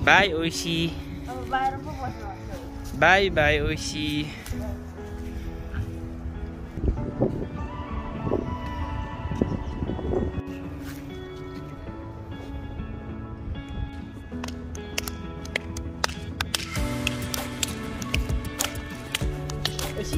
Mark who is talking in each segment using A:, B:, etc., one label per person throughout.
A: Bye, Oishi. Bye, bye. Oishi. Oishi,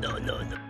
A: No, no, no.